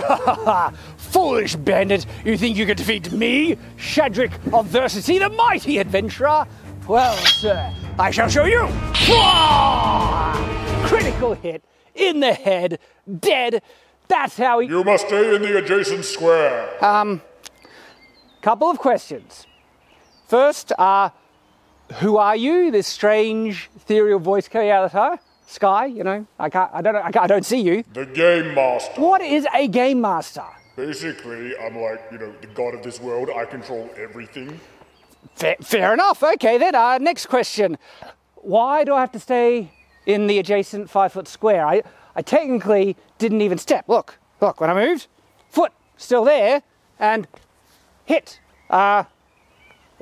Foolish bandit, you think you can defeat me, Shadrick of Versity, the mighty adventurer? Well, sir, I shall show you. Critical hit in the head, dead. That's how he. You must stay in the adjacent square. Um, couple of questions. First, uh, who are you? This strange ethereal voice coming out of the sky. You know, I can't. I don't. I, can't, I don't see you. The game master. What is a game master? Basically, I'm like you know the god of this world. I control everything. Fair, fair enough. Okay, then. Uh, next question. Why do I have to stay in the adjacent five foot square? I, I technically didn't even step. Look, look. When I moved, foot still there, and hit. Uh,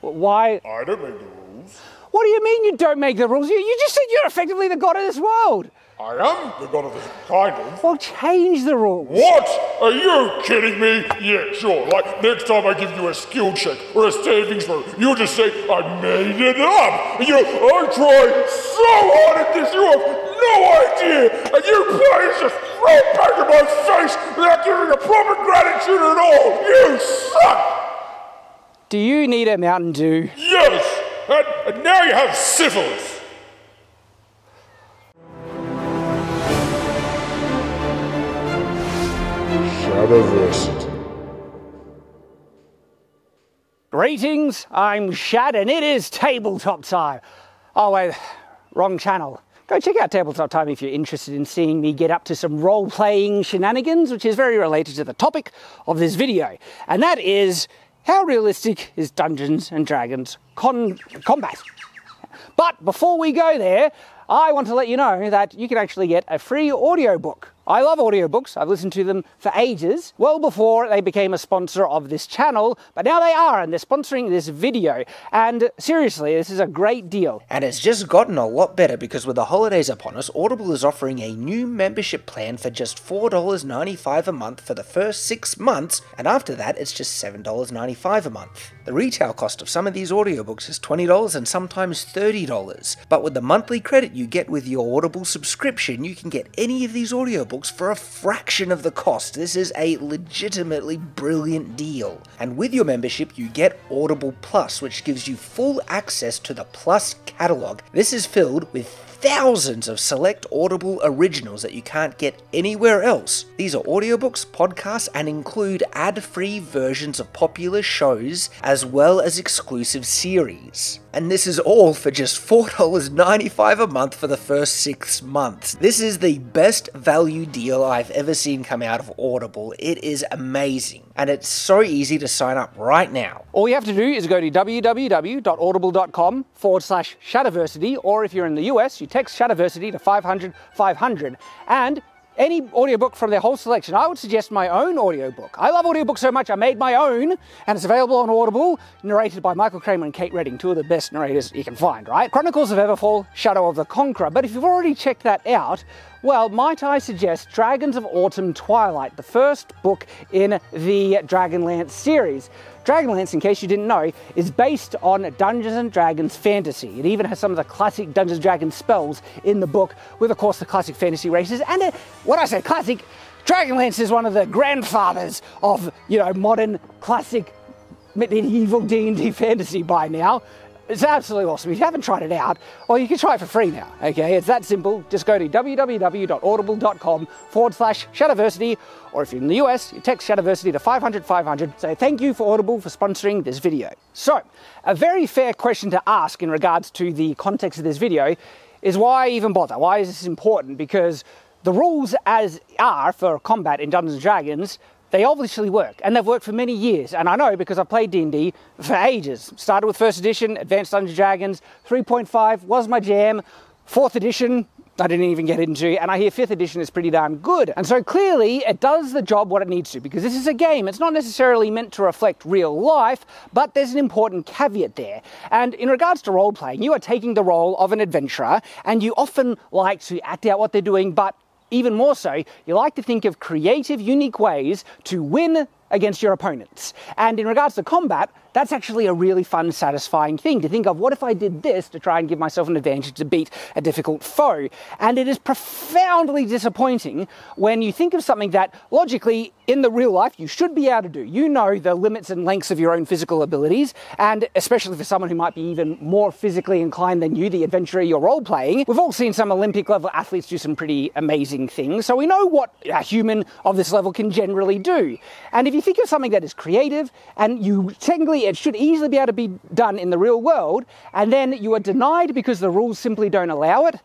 why? I don't make the rules. What do you mean you don't make the rules? You, you just said you're effectively the god of this world. I am the god of this kind of. Well, change the rules. What? Are you kidding me? Yeah, sure. Like next time I give you a skill check or a savings throw, you'll just say I made it up. And you I tried so hard at this, you have no idea, and you players just throw it back in my face without giving a proper gratitude at all. You suck. Do you need a Mountain Dew? Yes, and, and now you have syphilis. Shadiversity. Greetings, I'm Shad and it is tabletop time. Oh, wait, wrong channel. Go check out Tabletop Time if you're interested in seeing me get up to some role playing shenanigans, which is very related to the topic of this video. And that is how realistic is Dungeons and Dragons con- combat? But before we go there, I want to let you know that you can actually get a free audiobook I love audiobooks. I've listened to them for ages, well before they became a sponsor of this channel, but now they are and they're sponsoring this video. And seriously, this is a great deal. And it's just gotten a lot better because with the holidays upon us, Audible is offering a new membership plan for just $4.95 a month for the first six months, and after that, it's just $7.95 a month. The retail cost of some of these audiobooks is $20 and sometimes $30, but with the monthly credit you get with your Audible subscription, you can get any of these audiobooks for a fraction of the cost. This is a legitimately brilliant deal. And with your membership, you get Audible Plus, which gives you full access to the Plus catalog. This is filled with thousands of select Audible originals that you can't get anywhere else. These are audiobooks, podcasts, and include ad free versions of popular shows as well as exclusive series. And this is all for just $4.95 a month for the first six months. This is the best value deal I've ever seen come out of Audible. It is amazing. And it's so easy to sign up right now. All you have to do is go to www.audible.com forward slash Shadiversity, or if you're in the US, you text Shadiversity to 500 500, and any audiobook from their whole selection. I would suggest my own audiobook. I love audiobooks so much I made my own, and it's available on Audible, narrated by Michael Kramer and Kate Reading, two of the best narrators you can find, right? Chronicles of Everfall, Shadow of the Conqueror. But if you've already checked that out, well, might I suggest Dragons of Autumn Twilight, the first book in the Dragonlance series. Dragonlance, in case you didn't know, is based on Dungeons and Dragons fantasy. It even has some of the classic Dungeons and Dragons spells in the book, with, of course, the classic fantasy races. And uh, what I say classic, Dragonlance is one of the grandfathers of, you know, modern classic medieval D&D fantasy by now. It's absolutely awesome. If you haven't tried it out, well, you can try it for free now. Okay, it's that simple. Just go to www.audible.com forward slash Shadiversity, or if you're in the US, you text Shadiversity to 500 500. Say thank you for Audible for sponsoring this video. So, a very fair question to ask in regards to the context of this video is why even bother? Why is this important? Because the rules as are for combat in Dungeons and Dragons they obviously work, and they've worked for many years. And I know because I've played D&D for ages. Started with first edition, Advanced Dungeons Dragons, 3.5 was my jam. Fourth edition, I didn't even get into, and I hear fifth edition is pretty darn good. And so clearly, it does the job what it needs to, because this is a game. It's not necessarily meant to reflect real life, but there's an important caveat there. And in regards to role playing, you are taking the role of an adventurer, and you often like to act out what they're doing, but even more so, you like to think of creative, unique ways to win against your opponents. And in regards to combat, that's actually a really fun, satisfying thing to think of. What if I did this to try and give myself an advantage to beat a difficult foe? And it is profoundly disappointing when you think of something that logically in the real life you should be able to do. You know the limits and lengths of your own physical abilities, and especially for someone who might be even more physically inclined than you, the adventurer you're role playing. We've all seen some Olympic level athletes do some pretty amazing things, so we know what a human of this level can generally do. And if you think of something that is creative and you technically it should easily be able to be done in the real world, and then you are denied because the rules simply don't allow it,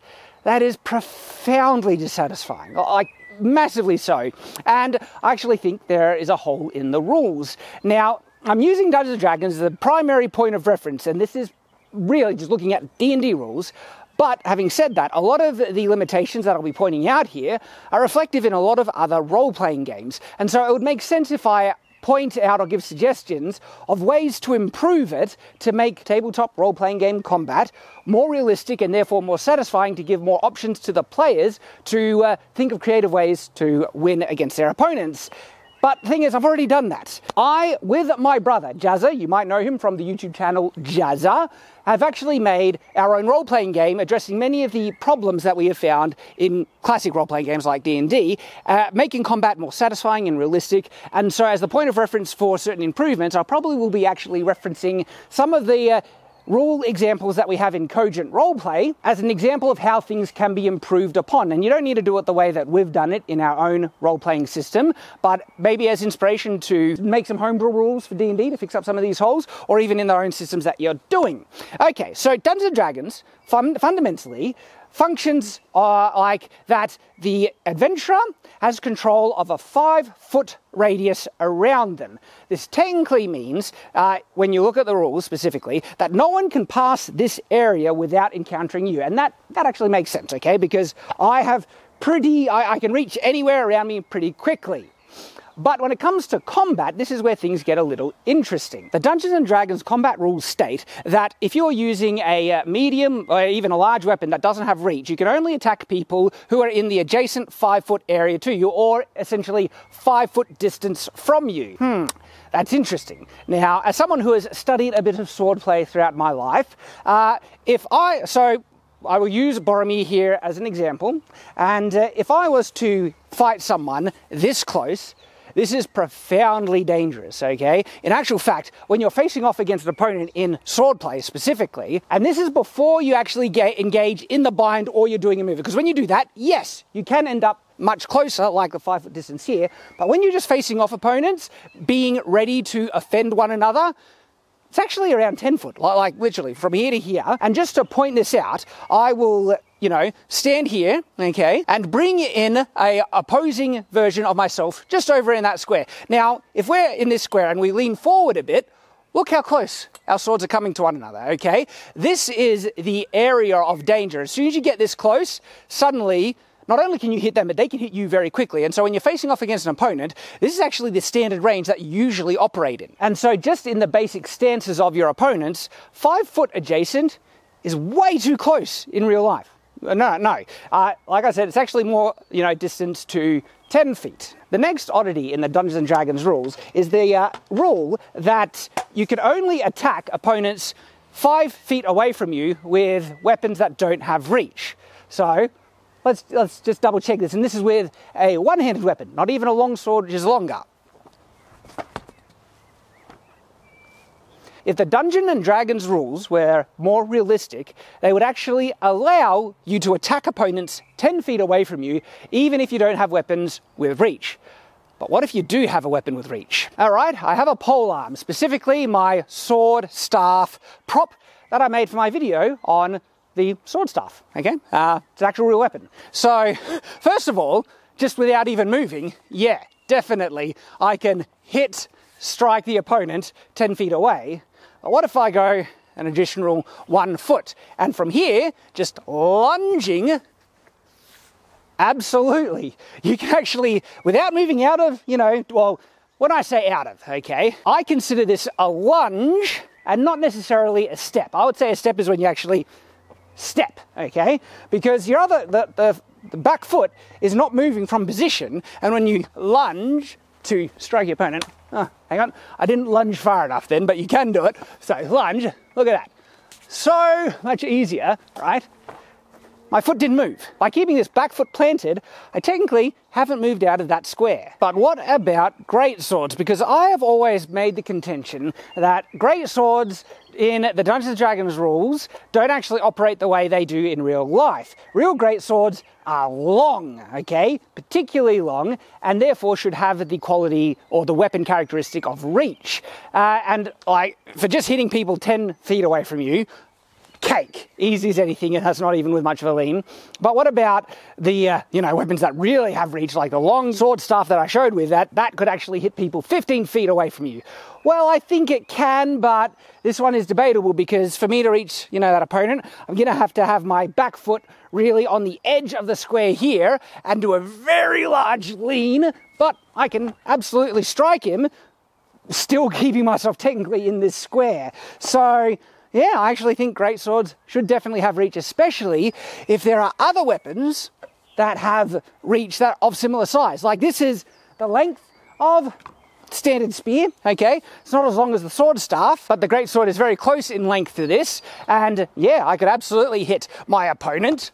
that is profoundly dissatisfying. Like massively so. And I actually think there is a hole in the rules. Now, I'm using Dungeons and Dragons as the primary point of reference, and this is really just looking at D&D rules. But having said that, a lot of the limitations that I'll be pointing out here are reflective in a lot of other role-playing games. And so it would make sense if I point out or give suggestions of ways to improve it to make tabletop role playing game combat more realistic and therefore more satisfying to give more options to the players to uh, think of creative ways to win against their opponents. But the thing is, I've already done that. I, with my brother, Jazza, you might know him from the YouTube channel Jazza, have actually made our own role-playing game addressing many of the problems that we have found in classic role-playing games like D&D, uh, making combat more satisfying and realistic. And so as the point of reference for certain improvements, I probably will be actually referencing some of the uh, rule examples that we have in Cogent Roleplay as an example of how things can be improved upon. And you don't need to do it the way that we've done it in our own role-playing system, but maybe as inspiration to make some homebrew rules for D&D to fix up some of these holes, or even in their own systems that you're doing. Okay, so Dungeons & Dragons, fun fundamentally, functions are like that the adventurer has control of a five foot radius around them. This technically means, uh, when you look at the rules specifically, that no one can pass this area without encountering you. And that, that actually makes sense, okay? Because I have pretty, I, I can reach anywhere around me pretty quickly. But when it comes to combat, this is where things get a little interesting. The Dungeons and Dragons combat rules state that if you're using a uh, medium or even a large weapon that doesn't have reach, you can only attack people who are in the adjacent five foot area to you, or essentially five foot distance from you. Hmm. That's interesting. Now, as someone who has studied a bit of swordplay throughout my life, uh, if I so I will use Boromir here as an example, and uh, if I was to fight someone this close, this is profoundly dangerous, okay? In actual fact, when you're facing off against an opponent in swordplay specifically, and this is before you actually get engage in the bind or you're doing a move, because when you do that, yes, you can end up much closer, like the five foot distance here, but when you're just facing off opponents, being ready to offend one another, it's actually around 10 foot, like, like, literally from here to here. And just to point this out, I will, you know, stand here, okay, and bring in a opposing version of myself just over in that square. Now, if we're in this square and we lean forward a bit, Look how close our swords are coming to one another, okay? This is the area of danger. As soon as you get this close, suddenly not only can you hit them, but they can hit you very quickly. And so when you're facing off against an opponent, this is actually the standard range that you usually operate in. And so just in the basic stances of your opponents, five foot adjacent is way too close in real life. Uh, no, no. Uh, like I said, it's actually more, you know, distance to 10 feet. The next oddity in the Dungeons and Dragons rules is the uh, rule that you can only attack opponents five feet away from you with weapons that don't have reach. So let's, let's just double check this. And this is with a one-handed weapon, not even a long sword, which is longer. If the Dungeon and Dragons rules were more realistic, they would actually allow you to attack opponents 10 feet away from you, even if you don't have weapons with reach. But what if you do have a weapon with reach? All right, I have a pole arm, specifically my sword staff prop that I made for my video on the sword staff, okay? Uh, it's an actual real weapon. So, first of all, just without even moving, yeah, definitely, I can hit, strike the opponent 10 feet away. But what if I go an additional one foot? And from here, just lunging, absolutely, you can actually, without moving out of, you know, well, when I say out of, okay, I consider this a lunge and not necessarily a step. I would say a step is when you actually step, okay? Because your other, the, the, the back foot is not moving from position, and when you lunge, to strike your opponent. Oh, hang on, I didn't lunge far enough then, but you can do it. So lunge, look at that. So much easier, right? My foot didn't move. By keeping this back foot planted, I technically haven't moved out of that square. But what about great swords? Because I have always made the contention that great swords in the Dungeons and Dragons rules don't actually operate the way they do in real life. Real great swords are long, okay, particularly long, and therefore should have the quality or the weapon characteristic of reach. Uh, and like for just hitting people 10 feet away from you, cake, easy as anything, and that's not even with much of a lean. But what about the uh, you know weapons that really have reach, like the long sword stuff that I showed with that that could actually hit people 15 feet away from you? Well, I think it can, but this one is debatable because for me to reach you know that opponent, I'm gonna have to have my back foot really on the edge of the square here and do a very large lean. But I can absolutely strike him still keeping myself technically in this square. So yeah, I actually think great swords should definitely have reach, especially if there are other weapons that have reach that of similar size. Like this is the length of standard spear, okay? It's not as long as the sword staff, but the great sword is very close in length to this. And yeah, I could absolutely hit my opponent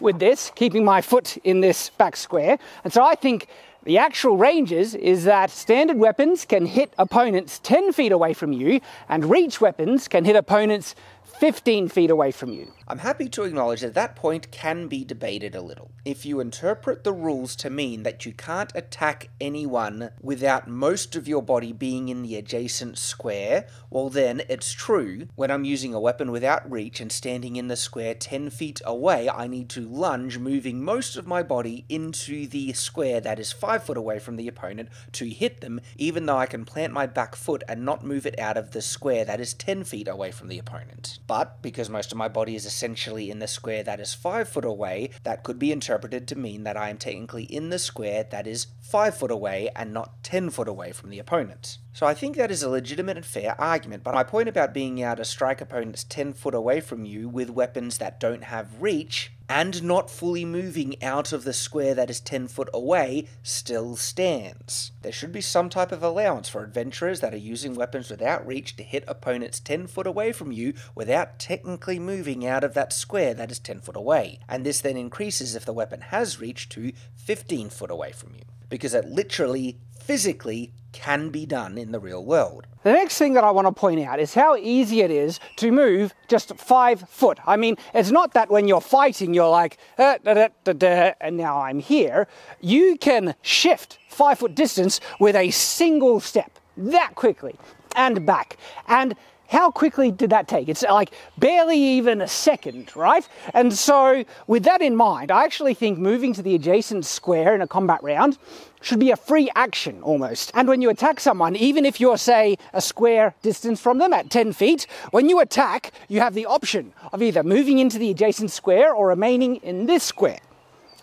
with this, keeping my foot in this back square. And so I think the actual ranges is that standard weapons can hit opponents 10 feet away from you, and reach weapons can hit opponents 15 feet away from you. I'm happy to acknowledge that that point can be debated a little. If you interpret the rules to mean that you can't attack anyone without most of your body being in the adjacent square, well then it's true. When I'm using a weapon without reach and standing in the square 10 feet away, I need to lunge, moving most of my body into the square that is 5 foot away from the opponent to hit them, even though I can plant my back foot and not move it out of the square that is 10 feet away from the opponent. But because most of my body is essentially in the square that is 5 foot away, that could be interpreted to mean that I am technically in the square that is 5 foot away and not 10 foot away from the opponent. So I think that is a legitimate and fair argument, but my point about being able to strike opponents 10 foot away from you with weapons that don't have reach and not fully moving out of the square that is 10 foot away still stands. There should be some type of allowance for adventurers that are using weapons without reach to hit opponents 10 foot away from you without technically moving out of that square that is 10 foot away, and this then increases if the weapon has reach to 15 foot away from you, because it literally physically can be done in the real world. The next thing that I want to point out is how easy it is to move just five foot. I mean, it's not that when you're fighting, you're like, uh, da, da, da, da, and now I'm here. You can shift five foot distance with a single step that quickly and back. And how quickly did that take? It's like barely even a second, right? And so, with that in mind, I actually think moving to the adjacent square in a combat round should be a free action almost. And when you attack someone, even if you're, say, a square distance from them at 10 feet, when you attack, you have the option of either moving into the adjacent square or remaining in this square.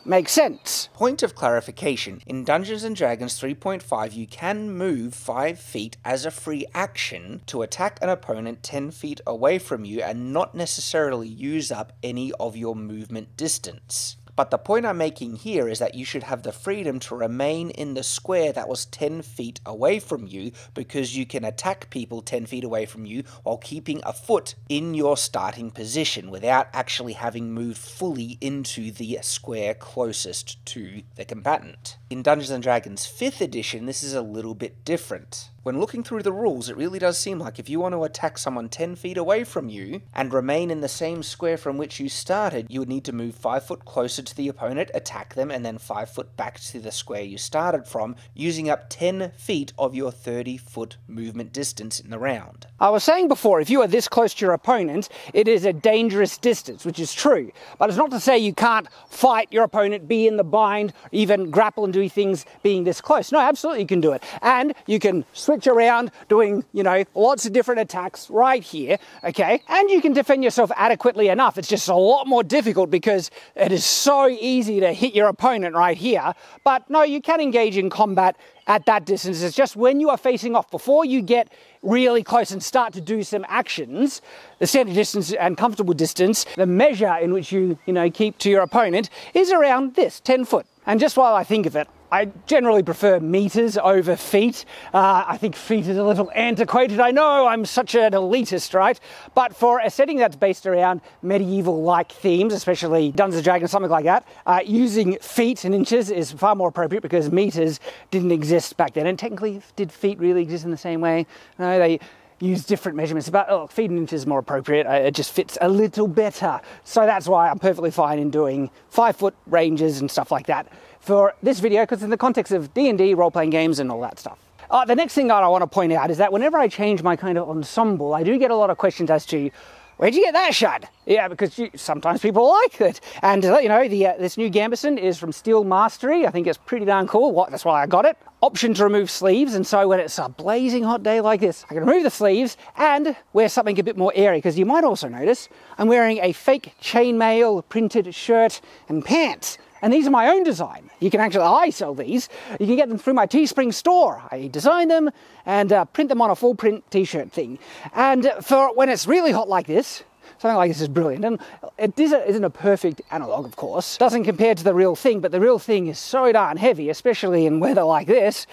Makes sense. Point of clarification in Dungeons and Dragons 3.5, you can move 5 feet as a free action to attack an opponent 10 feet away from you and not necessarily use up any of your movement distance. But the point I'm making here is that you should have the freedom to remain in the square that was 10 feet away from you because you can attack people 10 feet away from you while keeping a foot in your starting position without actually having moved fully into the square closest to the combatant. In Dungeons and Dragons 5th edition, this is a little bit different. When looking through the rules, it really does seem like if you want to attack someone 10 feet away from you and remain in the same square from which you started, you would need to move 5 foot closer to the opponent, attack them, and then 5 foot back to the square you started from, using up 10 feet of your 30 foot movement distance in the round. I was saying before, if you are this close to your opponent, it is a dangerous distance, which is true. But it's not to say you can't fight your opponent, be in the bind, even grapple and do things being this close. No, absolutely you can do it. And you can switch around doing, you know, lots of different attacks right here, okay? And you can defend yourself adequately enough. It's just a lot more difficult because it is so easy to hit your opponent right here. But no, you can engage in combat at that distance. It's just when you are facing off, before you get really close and start to do some actions, the standard distance and comfortable distance, the measure in which you, you know, keep to your opponent is around this, 10 foot. And just while I think of it, I generally prefer meters over feet. Uh, I think feet is a little antiquated. I know I'm such an elitist, right? But for a setting that's based around medieval like themes, especially Dungeons and Dragons, something like that, uh, using feet and inches is far more appropriate because meters didn't exist back then. And technically, did feet really exist in the same way? No, they use different measurements. But oh, feet and inches is more appropriate. Uh, it just fits a little better. So that's why I'm perfectly fine in doing five foot ranges and stuff like that for this video because in the context of D&D, role-playing games and all that stuff. Uh, the next thing I want to point out is that whenever I change my kind of ensemble, I do get a lot of questions as to Where'd you get that shot? Yeah, because you, sometimes people like it. And uh, you know, the, uh, this new Gambeson is from Steel Mastery. I think it's pretty darn cool. What, that's why I got it. Option to remove sleeves, and so when it's a blazing hot day like this, I can remove the sleeves and wear something a bit more airy. Because you might also notice I'm wearing a fake chainmail printed shirt and pants. And these are my own design. You can actually, I sell these. You can get them through my Teespring store. I design them and uh, print them on a full print t-shirt thing. And for when it's really hot like this, something like this is brilliant. And it isn't a perfect analog, of course. Doesn't compare to the real thing, but the real thing is so darn heavy, especially in weather like this.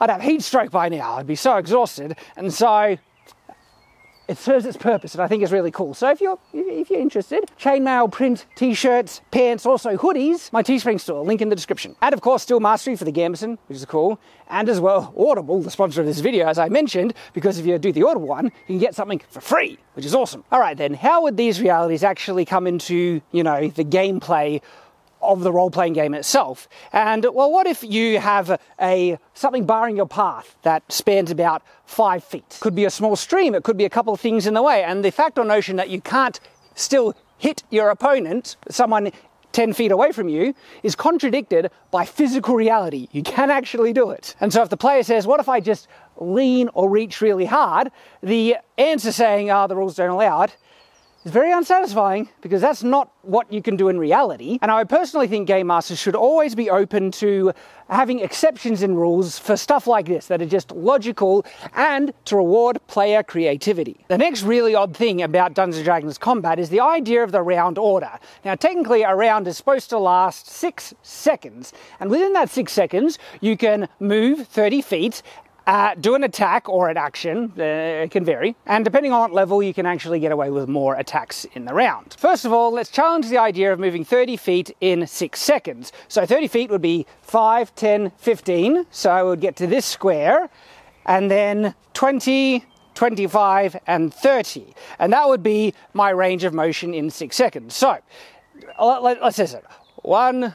I'd have heat stroke by now. I'd be so exhausted. And so it serves its purpose and I think it's really cool. So if you're if you're interested, chainmail print t-shirts, pants, also hoodies, my Teespring store, link in the description. And of course, Steel Mastery for the Gambeson, which is cool. And as well, Audible, the sponsor of this video, as I mentioned, because if you do the Audible one, you can get something for free, which is awesome. All right then, how would these realities actually come into, you know, the gameplay of the role-playing game itself. And well, what if you have a something barring your path that spans about five feet? Could be a small stream, it could be a couple of things in the way. And the fact or notion that you can't still hit your opponent, someone 10 feet away from you, is contradicted by physical reality. You can actually do it. And so if the player says, what if I just lean or reach really hard? The answer saying, oh, the rules don't allow it, is very unsatisfying because that's not what you can do in reality. And I personally think game masters should always be open to having exceptions in rules for stuff like this that are just logical and to reward player creativity. The next really odd thing about Dungeons & Dragons combat is the idea of the round order. Now technically a round is supposed to last six seconds and within that six seconds you can move 30 feet uh, do an attack or an action, uh, it can vary, and depending on what level, you can actually get away with more attacks in the round. First of all, let's challenge the idea of moving 30 feet in 6 seconds. So 30 feet would be 5, 10, 15, so I would get to this square, and then 20, 25, and 30. And that would be my range of motion in 6 seconds. So, let, us say it. One,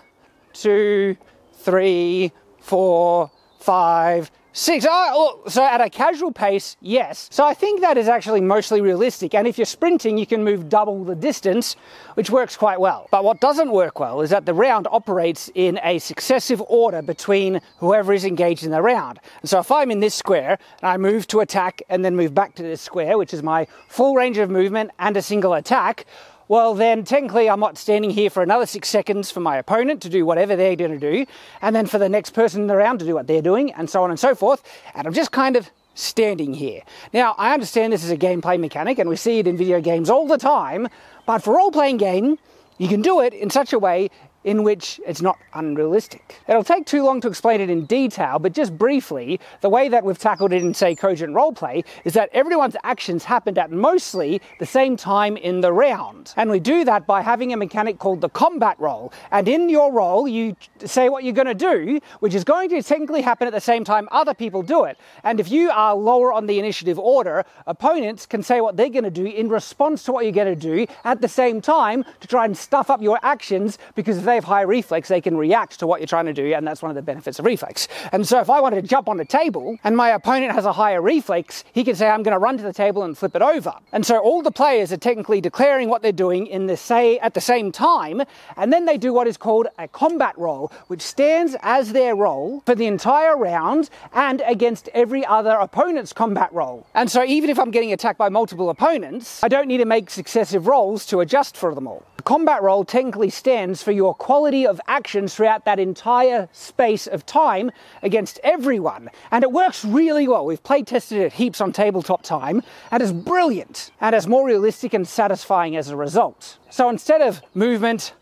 two, three, four, five, Six. Oh, so at a casual pace, yes. So I think that is actually mostly realistic. And if you're sprinting, you can move double the distance, which works quite well. But what doesn't work well is that the round operates in a successive order between whoever is engaged in the round. And so if I'm in this square and I move to attack and then move back to this square, which is my full range of movement and a single attack, well, then technically I'm not standing here for another six seconds for my opponent to do whatever they're going to do, and then for the next person in the round to do what they're doing, and so on and so forth. And I'm just kind of standing here. Now, I understand this is a gameplay mechanic, and we see it in video games all the time, but for role playing game, you can do it in such a way in which it's not unrealistic. It'll take too long to explain it in detail, but just briefly, the way that we've tackled it in, say, Cogent Roleplay is that everyone's actions happened at mostly the same time in the round. And we do that by having a mechanic called the combat roll. And in your roll, you say what you're going to do, which is going to technically happen at the same time other people do it. And if you are lower on the initiative order, opponents can say what they're going to do in response to what you're going to do at the same time to try and stuff up your actions because they have high reflex, they can react to what you're trying to do, and that's one of the benefits of reflex. And so if I wanted to jump on a table and my opponent has a higher reflex, he can say, I'm going to run to the table and flip it over. And so all the players are technically declaring what they're doing in the say at the same time, and then they do what is called a combat roll, which stands as their roll for the entire round and against every other opponent's combat roll. And so even if I'm getting attacked by multiple opponents, I don't need to make successive rolls to adjust for them all. The combat roll technically stands for your quality of actions throughout that entire space of time against everyone. And it works really well. We've play tested it heaps on tabletop time, and it's brilliant, and it's more realistic and satisfying as a result. So instead of movement,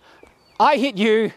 I hit you,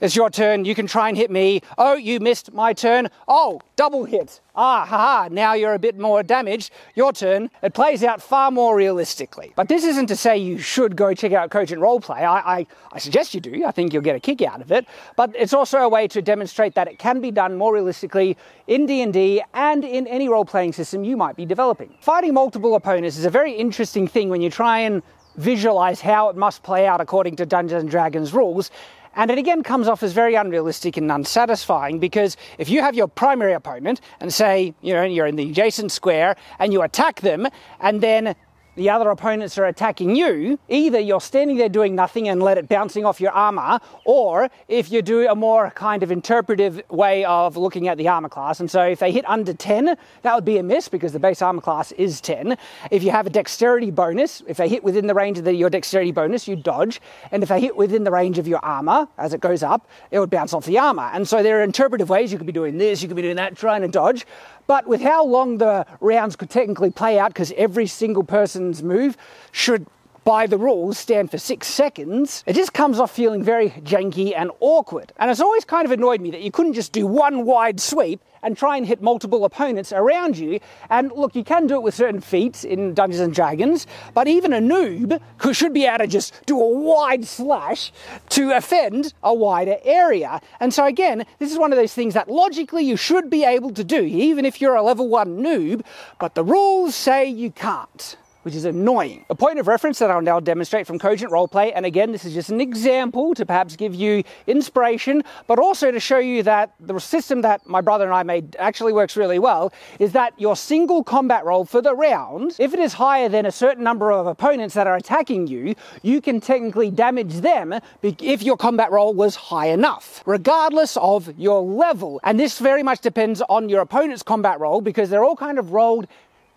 it's your turn. You can try and hit me. Oh, you missed my turn. Oh, double hit. Ah, haha, now you're a bit more damaged. Your turn. It plays out far more realistically. But this isn't to say you should go check out Cogent Roleplay. I, I, I suggest you do. I think you'll get a kick out of it. But it's also a way to demonstrate that it can be done more realistically in D&D and in any role-playing system you might be developing. Fighting multiple opponents is a very interesting thing when you try and visualize how it must play out according to Dungeons and Dragons rules. And it again comes off as very unrealistic and unsatisfying because if you have your primary opponent and say, you know, you're in the adjacent square and you attack them and then the other opponents are attacking you, either you're standing there doing nothing and let it bouncing off your armor, or if you do a more kind of interpretive way of looking at the armor class. And so if they hit under 10, that would be a miss because the base armor class is 10. If you have a dexterity bonus, if they hit within the range of the, your dexterity bonus, you dodge. And if they hit within the range of your armor as it goes up, it would bounce off the armor. And so there are interpretive ways you could be doing this, you could be doing that, trying to dodge. But with how long the rounds could technically play out, because every single person's move should by the rules stand for six seconds, it just comes off feeling very janky and awkward. And it's always kind of annoyed me that you couldn't just do one wide sweep and try and hit multiple opponents around you. And look, you can do it with certain feats in Dungeons and Dragons, but even a noob who should be able to just do a wide slash to offend a wider area. And so again, this is one of those things that logically you should be able to do, even if you're a level one noob, but the rules say you can't which is annoying. A point of reference that I'll now demonstrate from Cogent Roleplay, and again, this is just an example to perhaps give you inspiration, but also to show you that the system that my brother and I made actually works really well, is that your single combat roll for the round, if it is higher than a certain number of opponents that are attacking you, you can technically damage them if your combat roll was high enough, regardless of your level. And this very much depends on your opponent's combat roll because they're all kind of rolled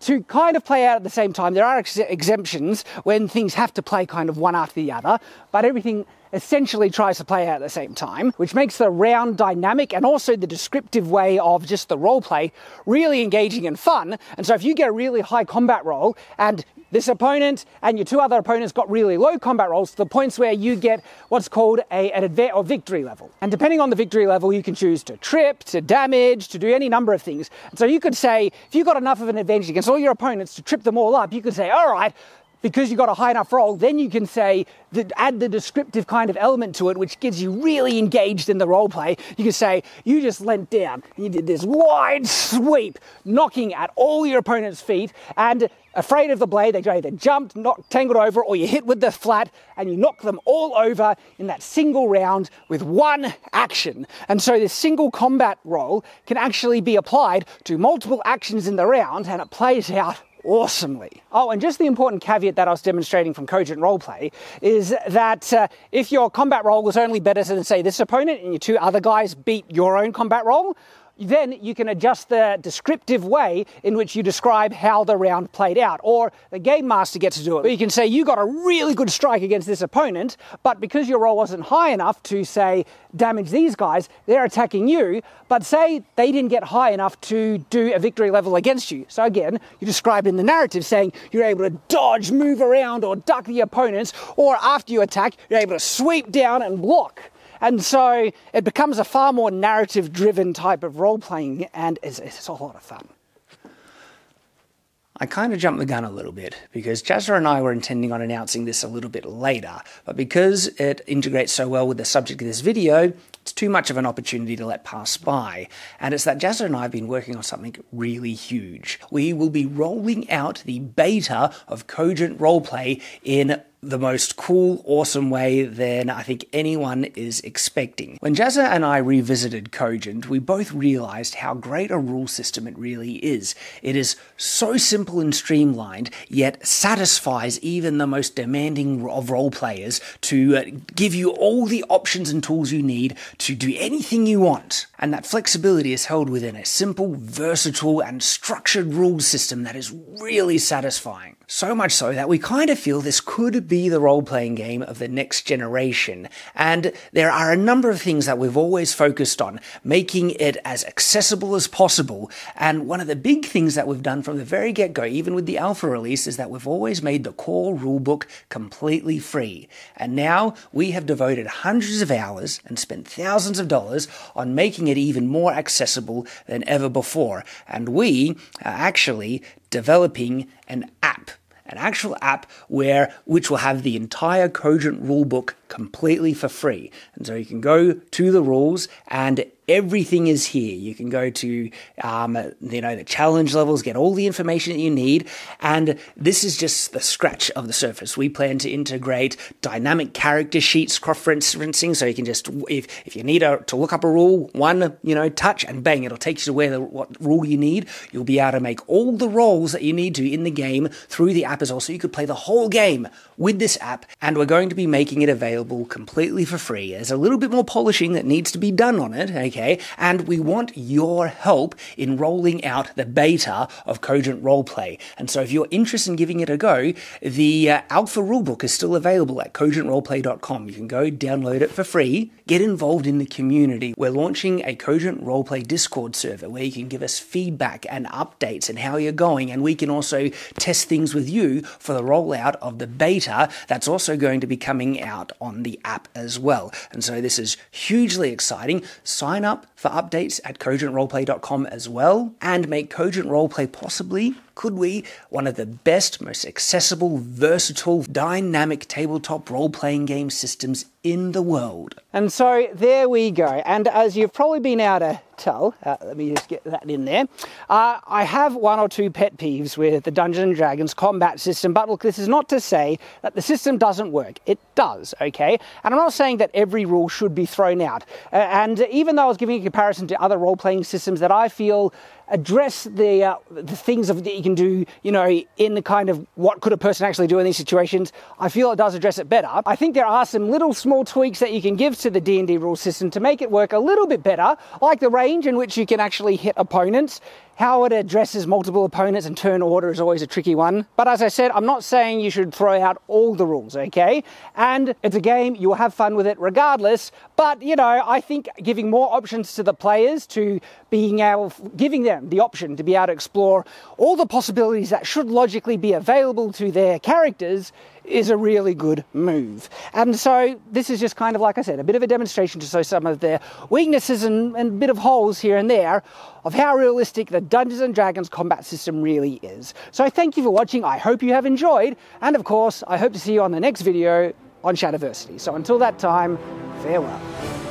to kind of play out at the same time. There are ex- exemptions when things have to play kind of one after the other, but everything essentially tries to play out at the same time, which makes the round dynamic and also the descriptive way of just the role play really engaging and fun. And so if you get a really high combat roll and this opponent and your two other opponents got really low combat rolls to the points where you get what's called a, an adva- or victory level. And depending on the victory level, you can choose to trip, to damage, to do any number of things. And so you could say, if you got enough of an advantage against all your opponents to trip them all up, you could say, all right, because you've got a high enough roll, then you can say, add the descriptive kind of element to it, which gets you really engaged in the role play. You can say, you just leant down, you did this wide sweep, knocking at all your opponent's feet, and afraid of the blade, they either jumped, knocked, tangled over, or you hit with the flat and you knock them all over in that single round with one action. And so this single combat roll can actually be applied to multiple actions in the round and it plays out awesomely. Oh, and just the important caveat that I was demonstrating from Cogent Roleplay is that uh, if your combat roll was only better than, say, this opponent and your two other guys beat your own combat roll, then you can adjust the descriptive way in which you describe how the round played out. Or the game master gets to do it. But you can say you got a really good strike against this opponent, but because your roll wasn't high enough to say damage these guys, they're attacking you. But say they didn't get high enough to do a victory level against you. So again, you describe in the narrative saying you're able to dodge, move around, or duck the opponents, or after you attack, you're able to sweep down and block. And so it becomes a far more narrative driven type of role playing, and it's, it's a lot of fun. I kind of jumped the gun a little bit because Jazza and I were intending on announcing this a little bit later, but because it integrates so well with the subject of this video, it's too much of an opportunity to let pass by. And it's that Jazza and I have been working on something really huge. We will be rolling out the beta of Cogent Roleplay in the most cool, awesome way than I think anyone is expecting. When Jazza and I revisited Cogent, we both realized how great a rule system it really is. It is so simple and streamlined, yet satisfies even the most demanding of role players to uh, give you all the options and tools you need to do anything you want. And that flexibility is held within a simple, versatile, and structured rule system that is really satisfying. So much so that we kind of feel this could be the role playing game of the next generation. And there are a number of things that we've always focused on, making it as accessible as possible. And one of the big things that we've done from the very get go, even with the alpha release, is that we've always made the core rulebook completely free. And now we have devoted hundreds of hours and spent thousands of dollars on making it even more accessible than ever before. And we are actually developing an app an actual app where which will have the entire cogent rulebook completely for free and so you can go to the rules and everything is here. You can go to, um, you know, the challenge levels, get all the information that you need, and this is just the scratch of the surface. We plan to integrate dynamic character sheets, cross-referencing, so you can just, if, if you need a, to look up a rule, one, you know, touch, and bang, it'll take you to where the what rule you need. You'll be able to make all the roles that you need to in the game through the app as well, so you could play the whole game with this app, and we're going to be making it available completely for free. There's a little bit more polishing that needs to be done on it, okay? okay? And we want your help in rolling out the beta of Cogent Roleplay. And so if you're interested in giving it a go, the uh, alpha rulebook is still available at cogentroleplay.com. You can go download it for free, get involved in the community. We're launching a Cogent Roleplay Discord server where you can give us feedback and updates and how you're going, and we can also test things with you for the rollout of the beta that's also going to be coming out on the app as well. And so this is hugely exciting. Sign up for updates at cogentroleplay.com as well and make Cogent Roleplay possibly could we? One of the best, most accessible, versatile, dynamic tabletop role playing game systems in the world. And so there we go. And as you've probably been able to tell, uh, let me just get that in there, uh, I have one or two pet peeves with the Dungeons and Dragons combat system. But look, this is not to say that the system doesn't work. It does, okay? And I'm not saying that every rule should be thrown out. Uh, and even though I was giving a comparison to other role playing systems that I feel address the uh, the things of, that you can do, you know, in the kind of what could a person actually do in these situations. I feel it does address it better. I think there are some little small tweaks that you can give to the D&D rule system to make it work a little bit better, like the range in which you can actually hit opponents how it addresses multiple opponents and turn order is always a tricky one. But as I said, I'm not saying you should throw out all the rules, okay? And it's a game, you'll have fun with it regardless. But, you know, I think giving more options to the players, to being able, giving them the option to be able to explore all the possibilities that should logically be available to their characters is a really good move. And so this is just kind of, like I said, a bit of a demonstration to show some of their weaknesses and, and a bit of holes here and there of how realistic the Dungeons and Dragons combat system really is. So thank you for watching. I hope you have enjoyed. And of course, I hope to see you on the next video on Shadiversity. So until that time, farewell.